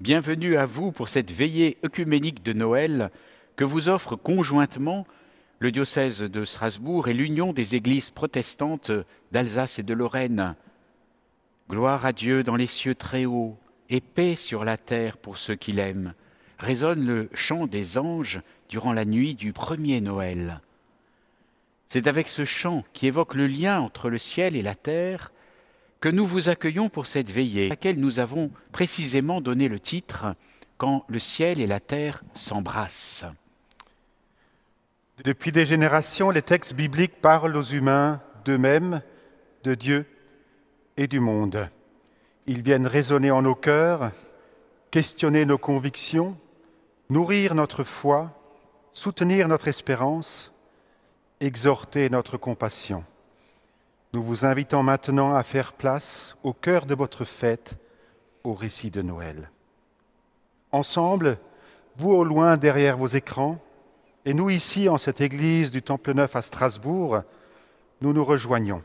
Bienvenue, à vous pour cette veillée œcuménique de Noël que vous offrent conjointement le diocèse de Strasbourg et l'Union des églises protestantes d'Alsace et de Lorraine. Gloire à Dieu dans les cieux très hauts et paix sur la terre pour ceux qui l'aiment, résonne le chant des anges durant la nuit du premier Noël. C'est avec ce chant qui évoque le lien entre le ciel et la terre que nous vous accueillons pour cette veillée, à laquelle nous avons précisément donné le titre Quand le ciel et la terre s'embrassent. Depuis des générations, les textes bibliques parlent aux humains d'eux-mêmes, de Dieu et du monde. Ils viennent résonner en nos cœurs, questionner nos convictions, nourrir notre foi, soutenir notre espérance, exhorter notre compassion. Nous vous invitons maintenant à faire place au cœur de votre fête, au récit de Noël. Ensemble, vous au loin derrière vos écrans, et nous ici en cette église du Temple Neuf à Strasbourg, nous nous rejoignons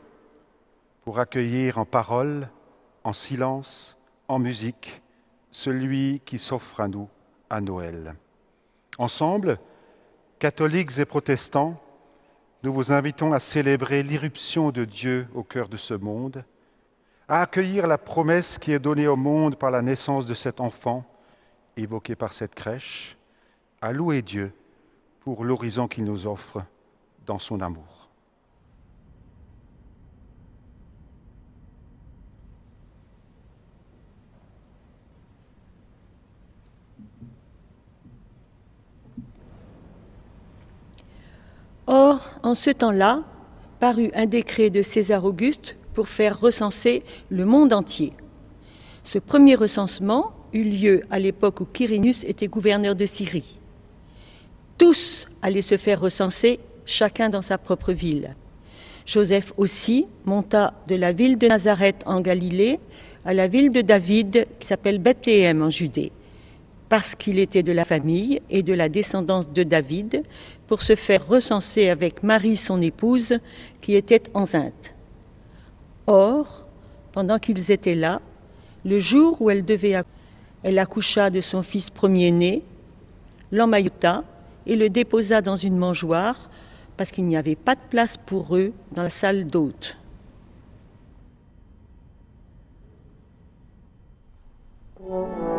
pour accueillir en parole, en silence, en musique, celui qui s'offre à nous à Noël. Ensemble, catholiques et protestants, nous vous invitons à célébrer l'irruption de Dieu au cœur de ce monde, à accueillir la promesse qui est donnée au monde par la naissance de cet enfant, évoqué par cette crèche, à louer Dieu pour l'horizon qu'il nous offre dans son amour. Or, en ce temps-là, parut un décret de César Auguste pour faire recenser le monde entier. Ce premier recensement eut lieu à l'époque où Quirinus était gouverneur de Syrie. Tous allaient se faire recenser, chacun dans sa propre ville. Joseph aussi monta de la ville de Nazareth en Galilée à la ville de David qui s'appelle Bethléem en Judée parce qu'il était de la famille et de la descendance de David, pour se faire recenser avec Marie, son épouse, qui était enceinte. Or, pendant qu'ils étaient là, le jour où elle devait accoucher, elle accoucha de son fils premier-né, l'emmaillota et le déposa dans une mangeoire parce qu'il n'y avait pas de place pour eux dans la salle d'hôtes. Amen.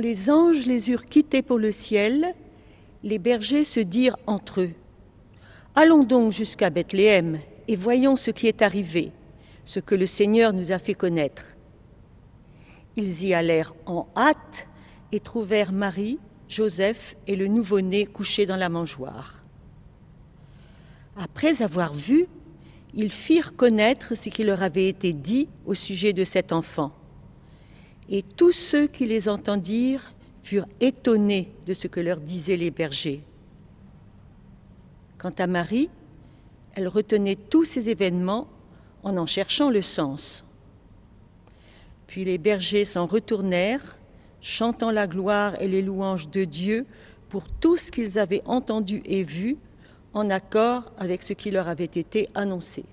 Les anges les eurent quittés pour le ciel, les bergers se dirent entre eux, Allons donc jusqu'à Bethléem et voyons ce qui est arrivé, ce que le Seigneur nous a fait connaître. Ils y allèrent en hâte et trouvèrent Marie, Joseph et le nouveau-né couchés dans la mangeoire. Après avoir vu, ils firent connaître ce qui leur avait été dit au sujet de cet enfant. Et tous ceux qui les entendirent furent étonnés de ce que leur disaient les bergers. Quant à Marie, elle retenait tous ces événements en en cherchant le sens. Puis les bergers s'en retournèrent, chantant la gloire et les louanges de Dieu pour tout ce qu'ils avaient entendu et vu, en accord avec ce qui leur avait été annoncé.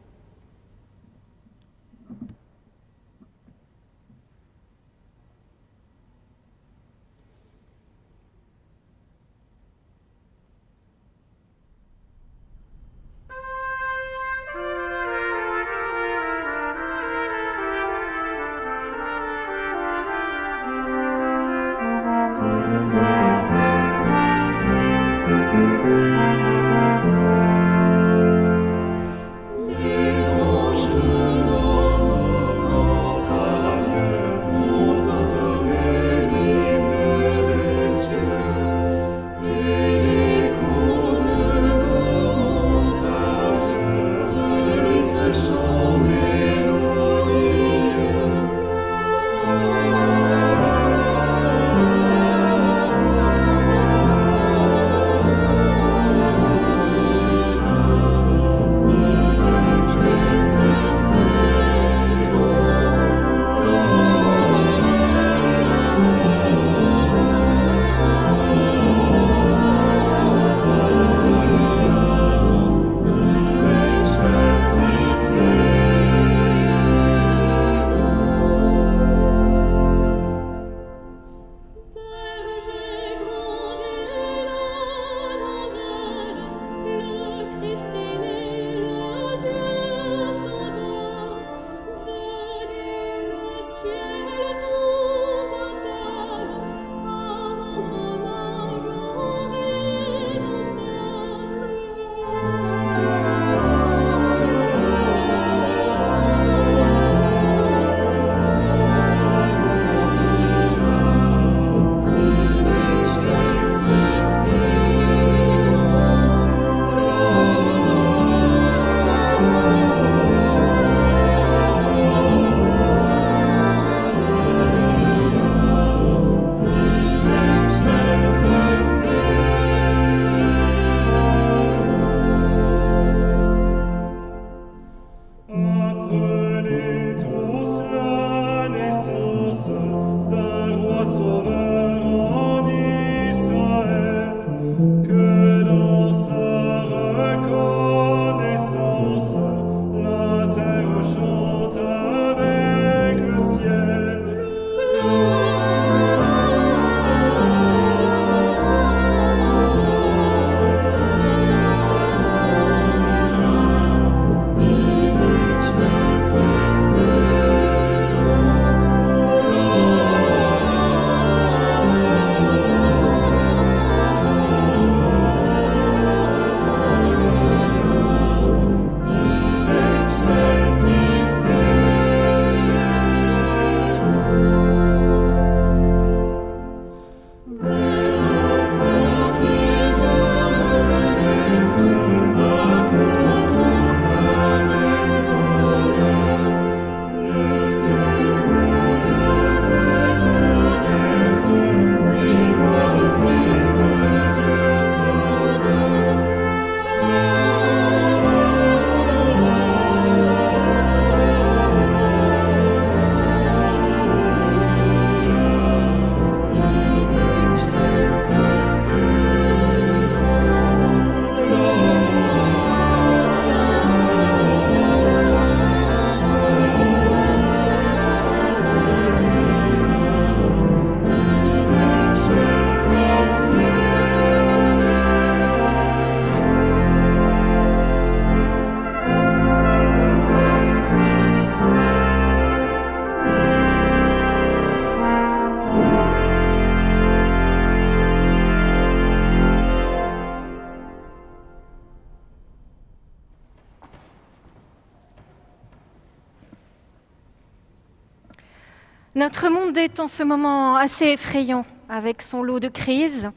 Notre monde est en ce moment assez effrayant, avec son lot de crises,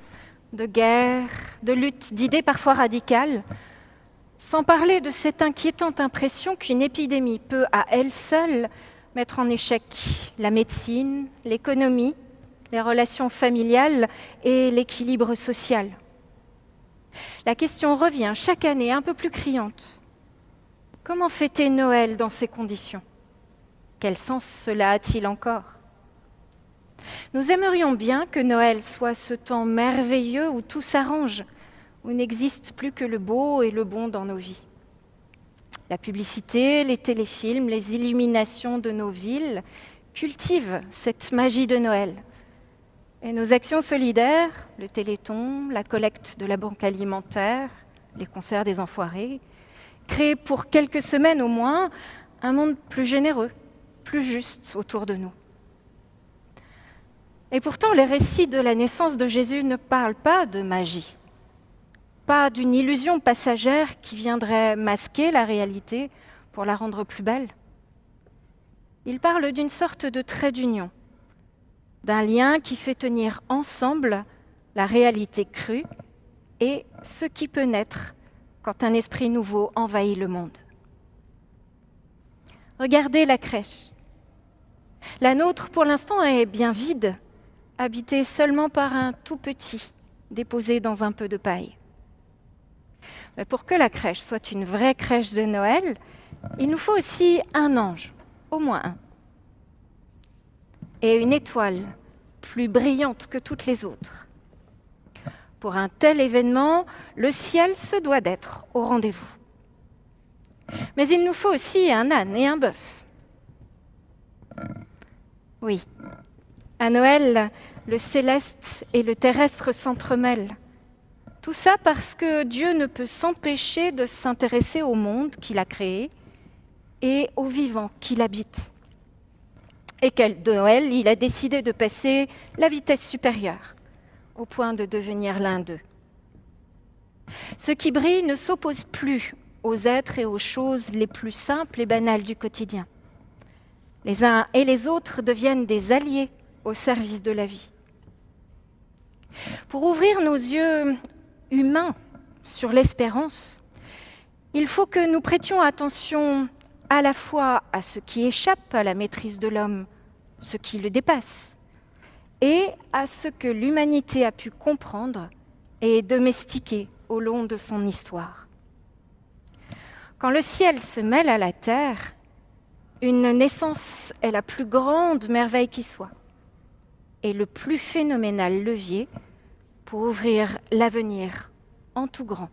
de guerres, de luttes, d'idées parfois radicales, sans parler de cette inquiétante impression qu'une épidémie peut à elle seule mettre en échec la médecine, l'économie, les relations familiales et l'équilibre social. La question revient chaque année un peu plus criante. Comment fêter Noël dans ces conditions? Quel sens cela a-t-il encore? Nous aimerions bien que Noël soit ce temps merveilleux où tout s'arrange, où n'existe plus que le beau et le bon dans nos vies. La publicité, les téléfilms, les illuminations de nos villes cultivent cette magie de Noël. Et nos actions solidaires, le téléthon, la collecte de la banque alimentaire, les concerts des enfoirés, créent pour quelques semaines au moins un monde plus généreux, plus juste autour de nous. Et pourtant, les récits de la naissance de Jésus ne parlent pas de magie, pas d'une illusion passagère qui viendrait masquer la réalité pour la rendre plus belle. Ils parlent d'une sorte de trait d'union, d'un lien qui fait tenir ensemble la réalité crue et ce qui peut naître quand un esprit nouveau envahit le monde. Regardez la crèche. La nôtre, pour l'instant, est bien vide, habitée seulement par un tout petit, déposé dans un peu de paille. Mais pour que la crèche soit une vraie crèche de Noël, il nous faut aussi un ange, au moins un, et une étoile plus brillante que toutes les autres. Pour un tel événement, le ciel se doit d'être au rendez-vous. Mais il nous faut aussi un âne et un bœuf. Oui. À Noël, le céleste et le terrestre s'entremêlent. Tout ça parce que Dieu ne peut s'empêcher de s'intéresser au monde qu'il a créé et aux vivants qu'il habite. Et qu'à Noël, il a décidé de passer la vitesse supérieure, au point de devenir l'un d'eux. Ce qui brille ne s'oppose plus aux êtres et aux choses les plus simples et banales du quotidien. Les uns et les autres deviennent des alliés au service de la vie. Pour ouvrir nos yeux humains sur l'espérance, il faut que nous prêtions attention à la fois à ce qui échappe à la maîtrise de l'homme, ce qui le dépasse, et à ce que l'humanité a pu comprendre et domestiquer au long de son histoire. Quand le ciel se mêle à la terre, une naissance est la plus grande merveille qui soit et le plus phénoménal levier pour ouvrir l'avenir en tout grand.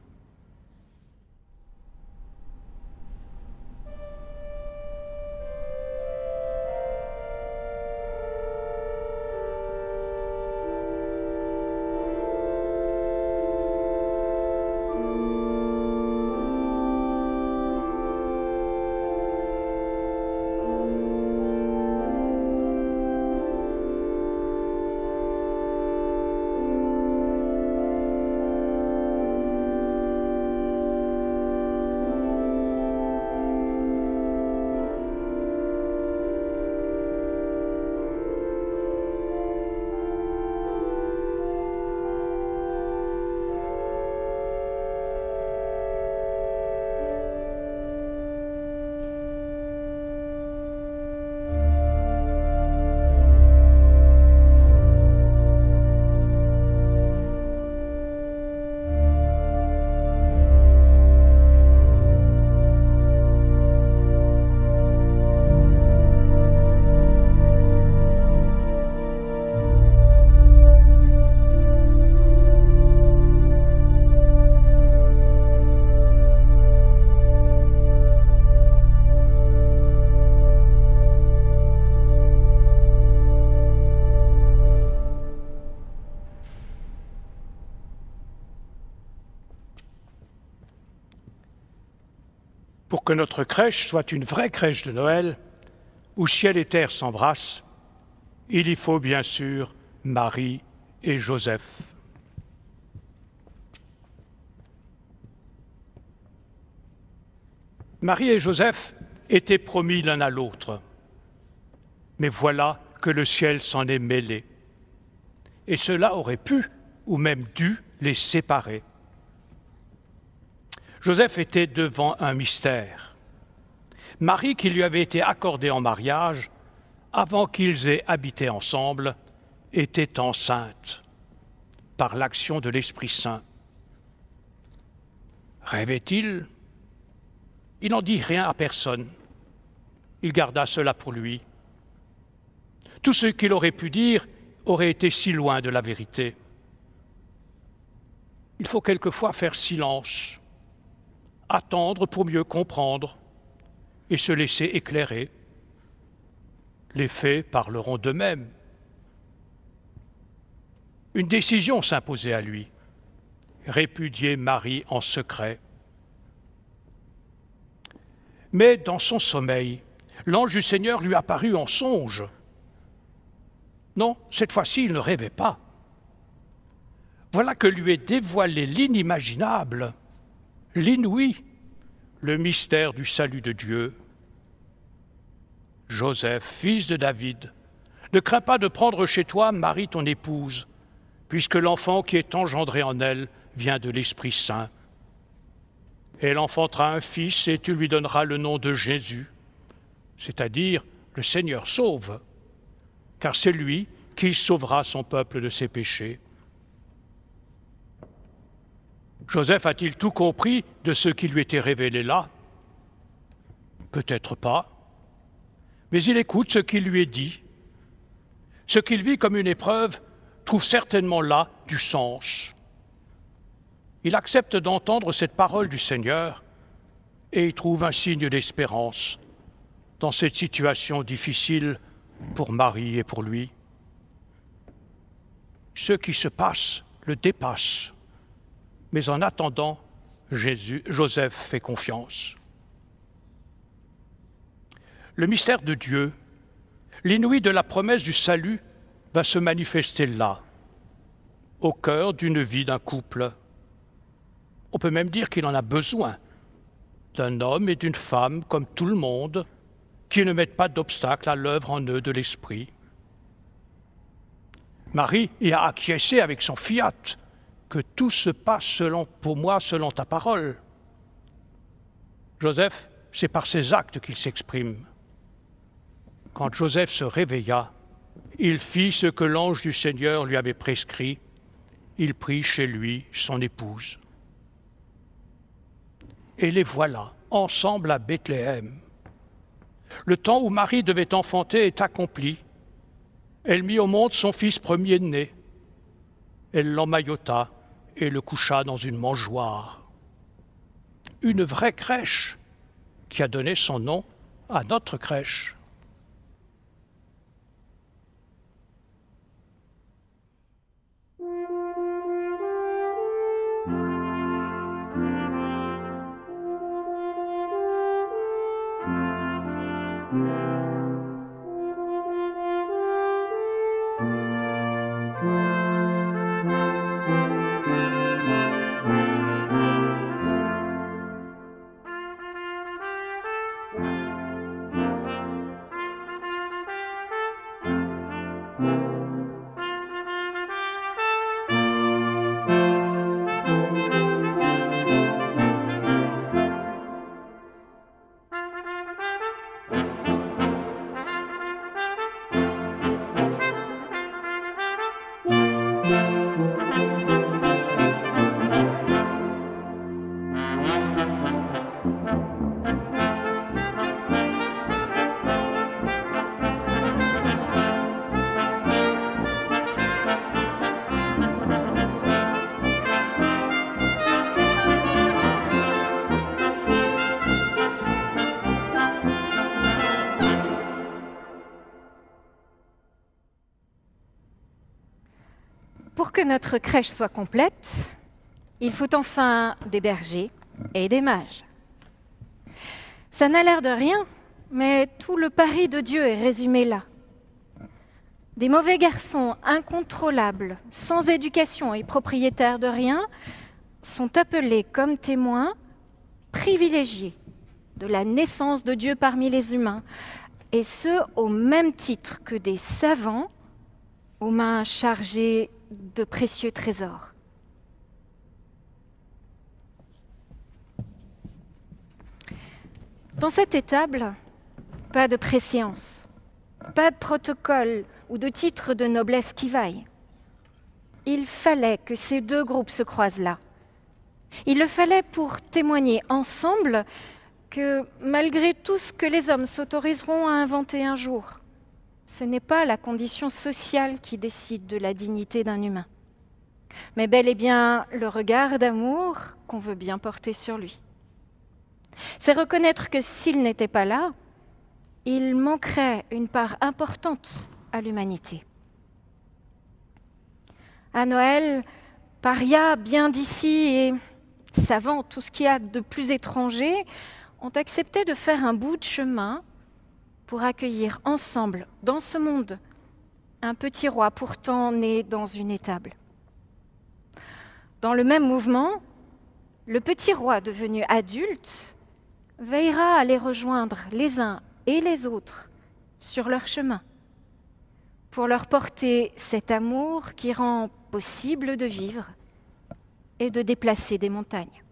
Que notre crèche soit une vraie crèche de Noël, où ciel et terre s'embrassent, il y faut bien sûr Marie et Joseph. Marie et Joseph étaient promis l'un à l'autre. Mais voilà que le ciel s'en est mêlé. Et cela aurait pu, ou même dû, les séparer. Joseph était devant un mystère. Marie, qui lui avait été accordée en mariage, avant qu'ils aient habité ensemble, était enceinte par l'action de l'Esprit Saint. Rêvait-il? Il n'en dit rien à personne. Il garda cela pour lui. Tout ce qu'il aurait pu dire aurait été si loin de la vérité. Il faut quelquefois faire silence, attendre pour mieux comprendre et se laisser éclairer. Les faits parleront d'eux-mêmes. Une décision s'imposait à lui répudier Marie en secret. Mais dans son sommeil, l'ange du Seigneur lui apparut en songe. Non, cette fois-ci, il ne rêvait pas. Voilà que lui est dévoilé l'inimaginable, l'inouï, le mystère du salut de Dieu. Joseph, fils de David, ne crains pas de prendre chez toi Marie ton épouse, puisque l'enfant qui est engendré en elle vient de l'Esprit Saint. Elle enfantera un fils et tu lui donneras le nom de Jésus, c'est-à-dire le Seigneur sauve, car c'est lui qui sauvera son peuple de ses péchés. Joseph a-t-il tout compris de ce qui lui était révélé là? Peut-être pas. Mais il écoute ce qui lui est dit. Ce qu'il vit comme une épreuve trouve certainement là du sens. Il accepte d'entendre cette parole du Seigneur et y trouve un signe d'espérance dans cette situation difficile pour Marie et pour lui. Ce qui se passe le dépasse, mais en attendant, Joseph fait confiance. Le mystère de Dieu, l'inouï de la promesse du salut, va se manifester là, au cœur d'une vie d'un couple. On peut même dire qu'il en a besoin d'un homme et d'une femme comme tout le monde, qui ne mettent pas d'obstacle à l'œuvre en eux de l'esprit. Marie y a acquiescé avec son fiat, que tout se passe selon, pour moi selon ta parole. Joseph, c'est par ses actes qu'il s'exprime. Quand Joseph se réveilla, il fit ce que l'ange du Seigneur lui avait prescrit. Il prit chez lui son épouse. Et les voilà, ensemble à Bethléem. Le temps où Marie devait enfanter est accompli. Elle mit au monde son fils premier-né. Elle l'emmaillota et le coucha dans une mangeoire. Une vraie crèche qui a donné son nom à notre crèche. Notre crèche soit complète, il faut enfin des bergers et des mages. Ça n'a l'air de rien, mais tout le pari de Dieu est résumé là. Des mauvais garçons incontrôlables, sans éducation et propriétaires de rien, sont appelés comme témoins privilégiés de la naissance de Dieu parmi les humains, et ce au même titre que des savants aux mains chargées de précieux trésors. Dans cette étable, pas de préséance, pas de protocole ou de titre de noblesse qui vaille. Il fallait que ces deux groupes se croisent là. Il le fallait pour témoigner ensemble que malgré tout ce que les hommes s'autoriseront à inventer un jour, ce n'est pas la condition sociale qui décide de la dignité d'un humain, mais bel et bien le regard d'amour qu'on veut bien porter sur lui. C'est reconnaître que s'il n'était pas là, il manquerait une part importante à l'humanité. À Noël, paria bien d'ici et savant tout ce qu'il y a de plus étranger ont accepté de faire un bout de chemin pour accueillir ensemble dans ce monde un petit roi pourtant né dans une étable. Dans le même mouvement, le petit roi devenu adulte veillera à les rejoindre les uns et les autres sur leur chemin pour leur porter cet amour qui rend possible de vivre et de déplacer des montagnes.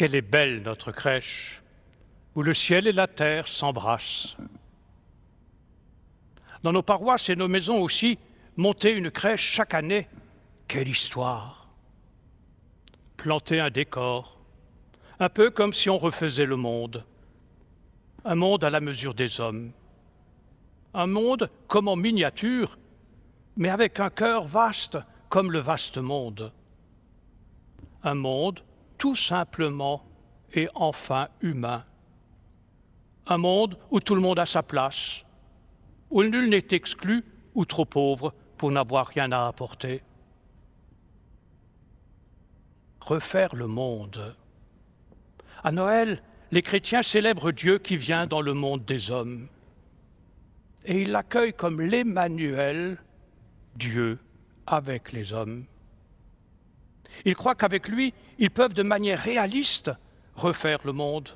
Quelle est belle notre crèche, où le ciel et la terre s'embrassent. Dans nos paroisses et nos maisons aussi, monter une crèche chaque année, quelle histoire. Planter un décor, un peu comme si on refaisait le monde, un monde à la mesure des hommes, un monde comme en miniature, mais avec un cœur vaste comme le vaste monde, un monde tout simplement et enfin humain. Un monde où tout le monde a sa place, où nul n'est exclu ou trop pauvre pour n'avoir rien à apporter. Refaire le monde. À Noël, les chrétiens célèbrent Dieu qui vient dans le monde des hommes. Et ils l'accueillent comme l'Emmanuel, Dieu avec les hommes. Ils croient qu'avec lui, ils peuvent de manière réaliste refaire le monde.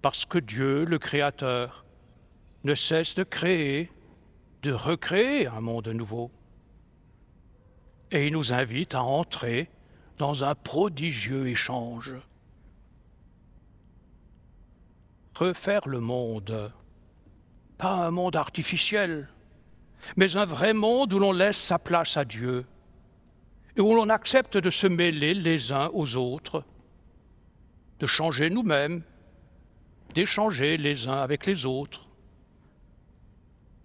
Parce que Dieu, le Créateur, ne cesse de créer, de recréer un monde nouveau. Et il nous invite à entrer dans un prodigieux échange. Refaire le monde, pas un monde artificiel, mais un vrai monde où l'on laisse sa place à Dieu et où l'on accepte de se mêler les uns aux autres, de changer nous-mêmes, d'échanger les uns avec les autres.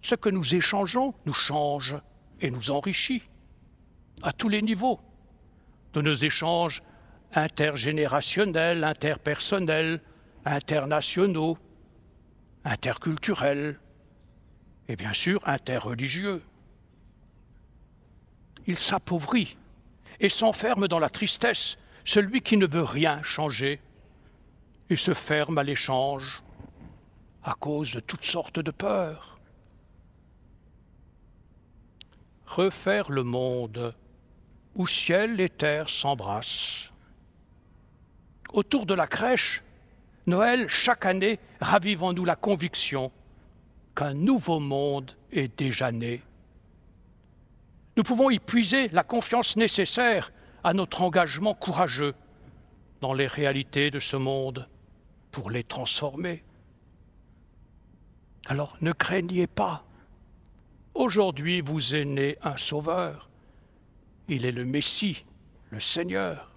Ce que nous échangeons nous change et nous enrichit à tous les niveaux, de nos échanges intergénérationnels, interpersonnels, internationaux, interculturels, et bien sûr interreligieux. Il s'appauvrit et s'enferme dans la tristesse, celui qui ne veut rien changer. Il se ferme à l'échange à cause de toutes sortes de peurs. Refaire le monde où ciel et terre s'embrassent. Autour de la crèche, Noël, chaque année, ravive en nous la conviction qu'un nouveau monde est déjà né. Nous pouvons y puiser la confiance nécessaire à notre engagement courageux dans les réalités de ce monde pour les transformer. Alors ne craignez pas. Aujourd'hui vous est né un Sauveur. Il est le Messie, le Seigneur.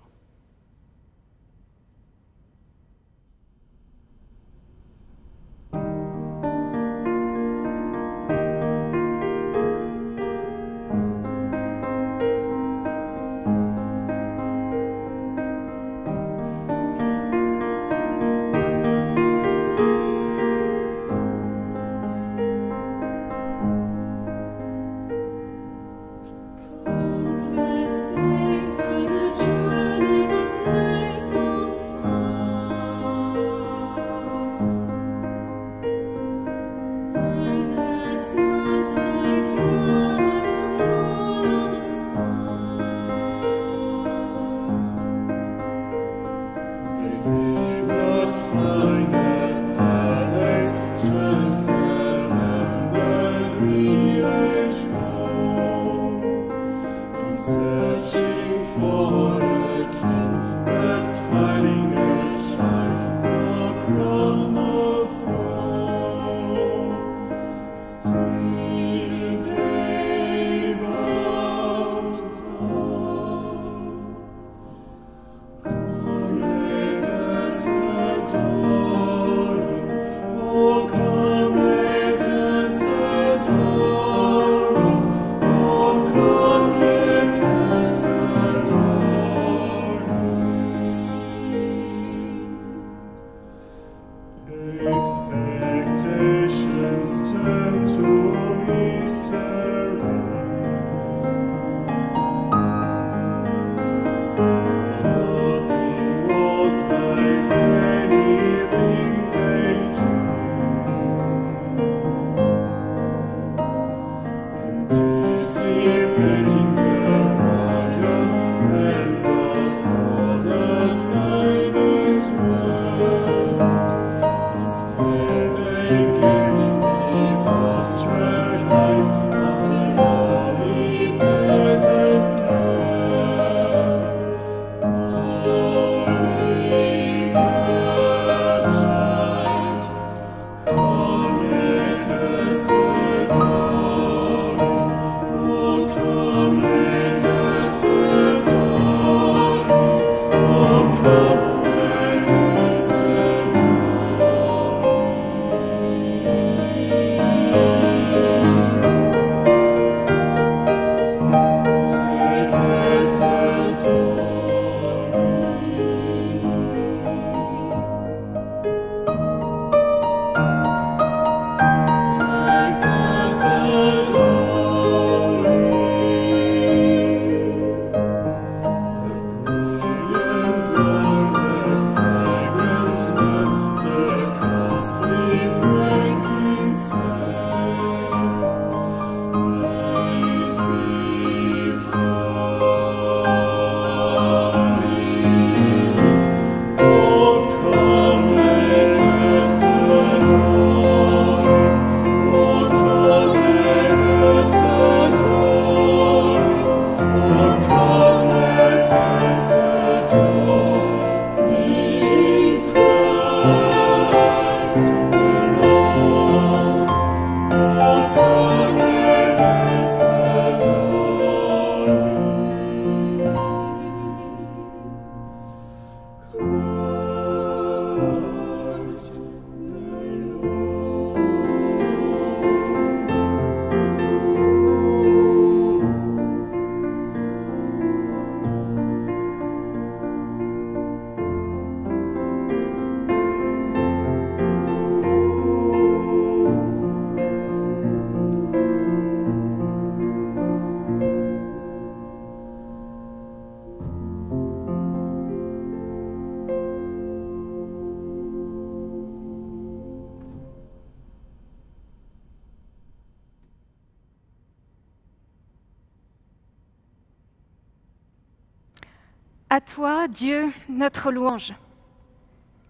À toi, Dieu, notre louange.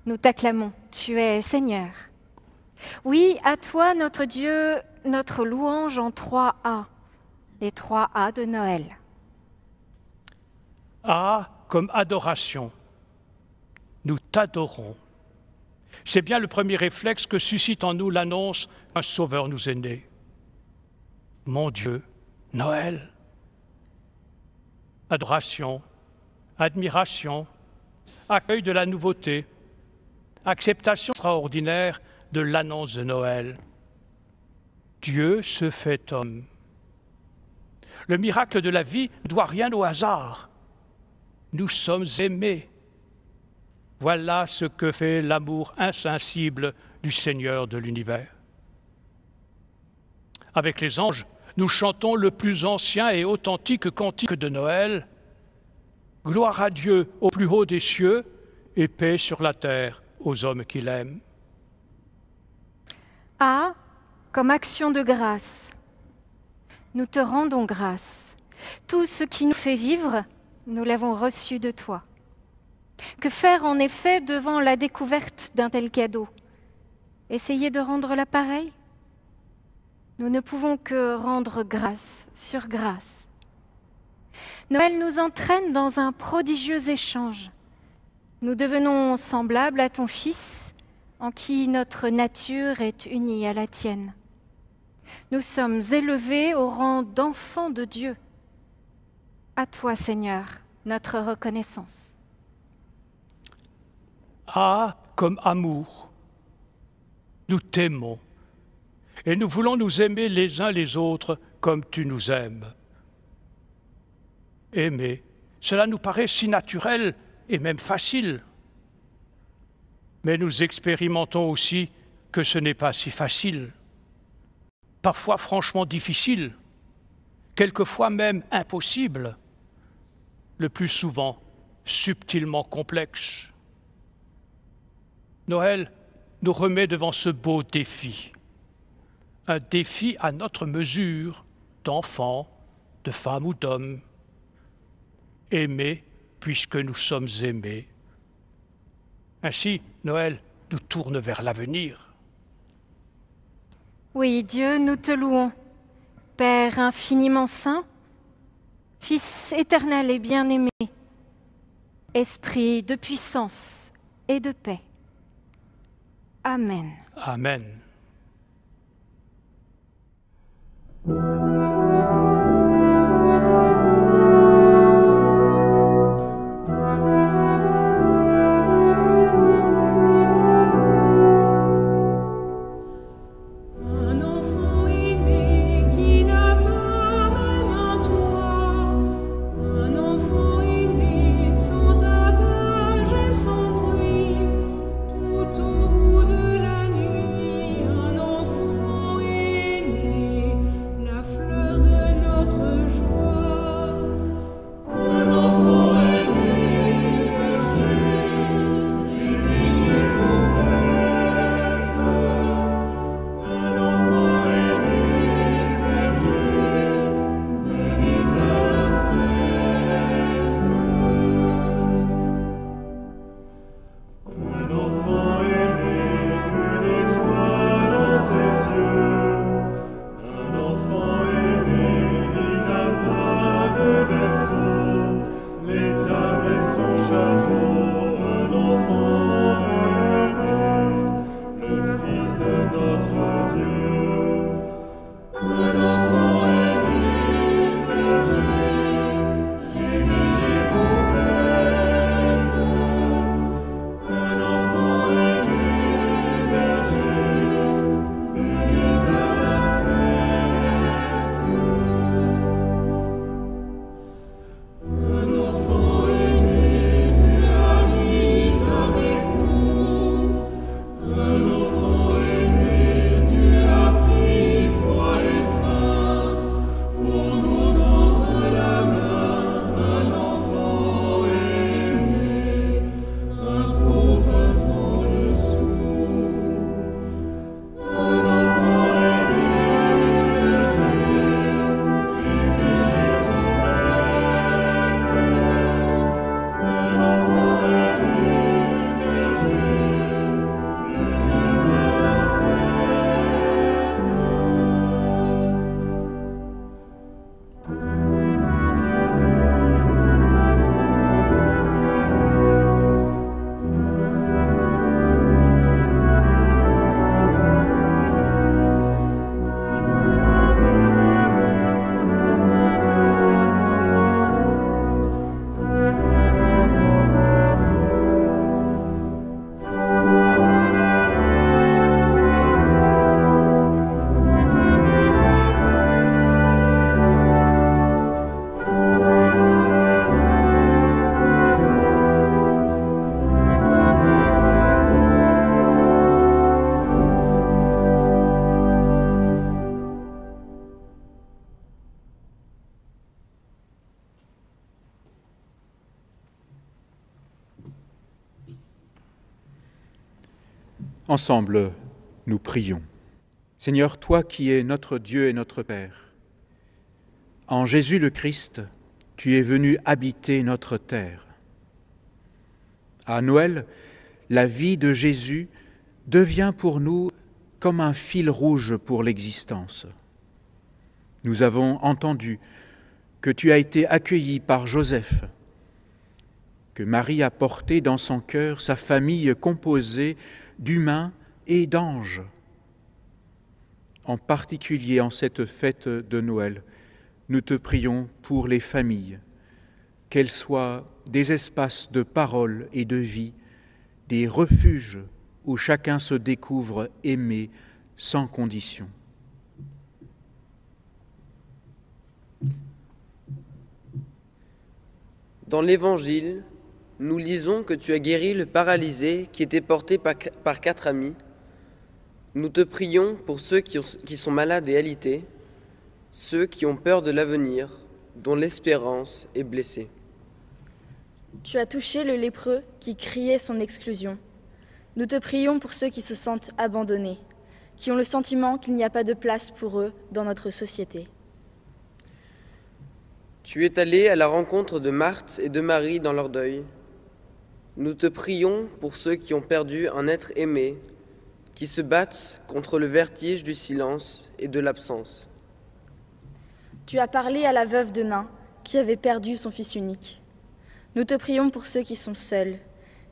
Nous t'acclamons, tu es Seigneur. Oui, à toi, notre Dieu, notre louange en trois A, les trois A de Noël. A comme adoration. Nous t'adorons. C'est bien le premier réflexe que suscite en nous l'annonce qu'un Sauveur nous est né. Mon Dieu, Noël. Adoration, admiration, accueil de la nouveauté, acceptation extraordinaire de l'annonce de Noël. Dieu se fait homme. Le miracle de la vie ne doit rien au hasard. Nous sommes aimés. Voilà ce que fait l'amour insensible du Seigneur de l'univers. Avec les anges, nous chantons le plus ancien et authentique cantique de Noël, Gloire à Dieu au plus haut des cieux et paix sur la terre aux hommes qu'il aime. A comme action de grâce. Nous te rendons grâce. Tout ce qui nous fait vivre, nous l'avons reçu de toi. Que faire en effet devant la découverte d'un tel cadeau? Essayer de rendre l'appareil? Nous ne pouvons que rendre grâce sur grâce. Noël nous entraîne dans un prodigieux échange. Nous devenons semblables à ton Fils, en qui notre nature est unie à la tienne. Nous sommes élevés au rang d'enfants de Dieu. À toi, Seigneur, notre reconnaissance. A comme amour. Nous t'aimons et nous voulons nous aimer les uns les autres comme tu nous aimes aimer. Cela nous paraît si naturel et même facile. Mais nous expérimentons aussi que ce n'est pas si facile, parfois franchement difficile, quelquefois même impossible, le plus souvent subtilement complexe. Noël nous remet devant ce beau défi, un défi à notre mesure d'enfants, de femmes ou d'hommes aimer puisque nous sommes aimés. Ainsi, Noël nous tourne vers l'avenir. Oui, Dieu, nous te louons. Père infiniment saint, Fils éternel et bien-aimé, Esprit de puissance et de paix. Amen. Amen. Ensemble, nous prions. Seigneur, toi qui es notre Dieu et notre Père, en Jésus le Christ, tu es venu habiter notre terre. À Noël, la vie de Jésus devient pour nous comme un fil rouge pour l'existence. Nous avons entendu que tu as été accueilli par Joseph, que Marie a porté dans son cœur sa famille composée d'humains et d'anges. En particulier en cette fête de Noël, nous te prions pour les familles, qu'elles soient des espaces de parole et de vie, des refuges où chacun se découvre aimé sans condition. Dans l'Évangile, nous lisons que tu as guéri le paralysé qui était porté par, quatre amis. Nous te prions pour ceux qui, qui sont malades et alités, ceux qui ont peur de l'avenir, dont l'espérance est blessée. Tu as touché le lépreux qui criait son exclusion. Nous te prions pour ceux qui se sentent abandonnés, qui ont le sentiment qu'il n'y a pas de place pour eux dans notre société. Tu es allé à la rencontre de Marthe et de Marie dans leur deuil. Nous te prions pour ceux qui ont perdu un être aimé, qui se battent contre le vertige du silence et de l'absence. Tu as parlé à la veuve de Nain, qui avait perdu son fils unique. Nous te prions pour ceux qui sont seuls,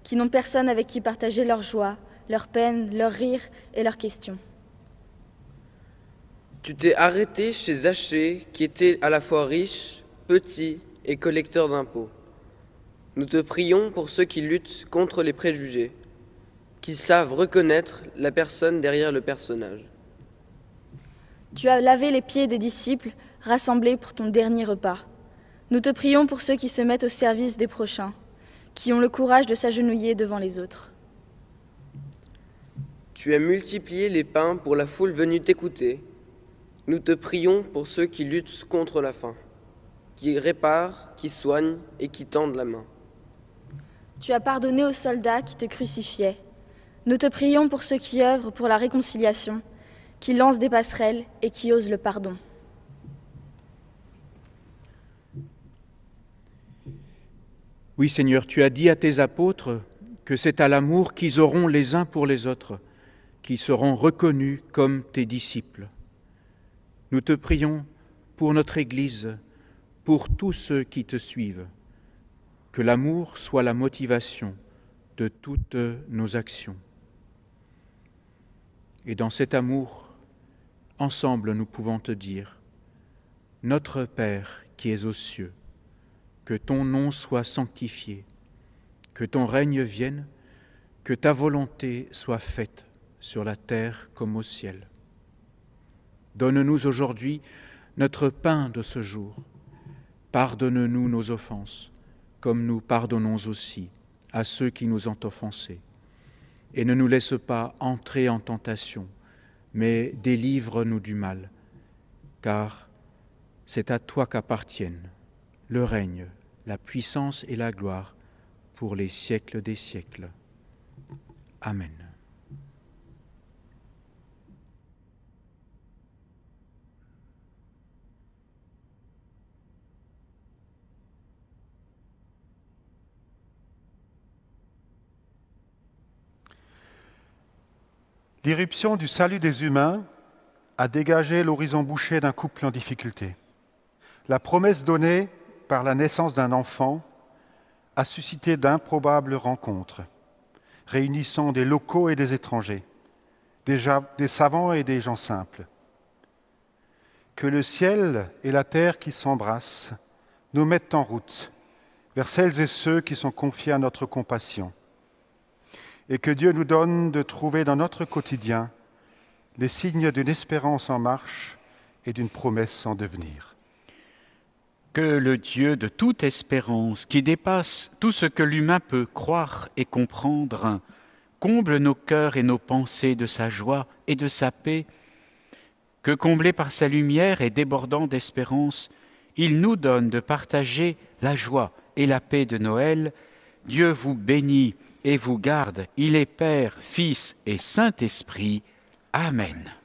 qui n'ont personne avec qui partager leur joie, leur peine, leur rire et leurs questions. Tu t'es arrêté chez Zachée, qui était à la fois riche, petit et collecteur d'impôts. Nous te prions pour ceux qui luttent contre les préjugés, qui savent reconnaître la personne derrière le personnage. Tu as lavé les pieds des disciples rassemblés pour ton dernier repas. Nous te prions pour ceux qui se mettent au service des prochains, qui ont le courage de s'agenouiller devant les autres. Tu as multiplié les pains pour la foule venue t'écouter. Nous te prions pour ceux qui luttent contre la faim, qui réparent, qui soignent et qui tendent la main. Tu as pardonné aux soldats qui te crucifiaient. Nous te prions pour ceux qui œuvrent pour la réconciliation, qui lancent des passerelles et qui osent le pardon. Oui Seigneur, tu as dit à tes apôtres que c'est à l'amour qu'ils auront les uns pour les autres, qui seront reconnus comme tes disciples. Nous te prions pour notre Église, pour tous ceux qui te suivent que l'amour soit la motivation de toutes nos actions. Et dans cet amour, ensemble nous pouvons te dire, Notre Père qui es aux cieux, que ton nom soit sanctifié, que ton règne vienne, que ta volonté soit faite sur la terre comme au ciel. Donne-nous aujourd'hui notre pain de ce jour. Pardonne-nous nos offenses comme nous pardonnons aussi à ceux qui nous ont offensés. Et ne nous laisse pas entrer en tentation, mais délivre-nous du mal, car c'est à toi qu'appartiennent le règne, la puissance et la gloire pour les siècles des siècles. Amen. L'irruption du salut des humains a dégagé l'horizon bouché d'un couple en difficulté. La promesse donnée par la naissance d'un enfant a suscité d'improbables rencontres, réunissant des locaux et des étrangers, des, savants et des gens simples. Que le ciel et la terre qui s'embrassent nous mettent en route vers celles et ceux qui sont confiés à notre compassion et que Dieu nous donne de trouver dans notre quotidien les signes d'une espérance en marche et d'une promesse en devenir. Que le Dieu de toute espérance, qui dépasse tout ce que l'humain peut croire et comprendre, comble nos cœurs et nos pensées de sa joie et de sa paix, que comblé par sa lumière et débordant d'espérance, il nous donne de partager la joie et la paix de Noël, Dieu vous bénit et vous garde. Il est Père, Fils et Saint-Esprit. Amen.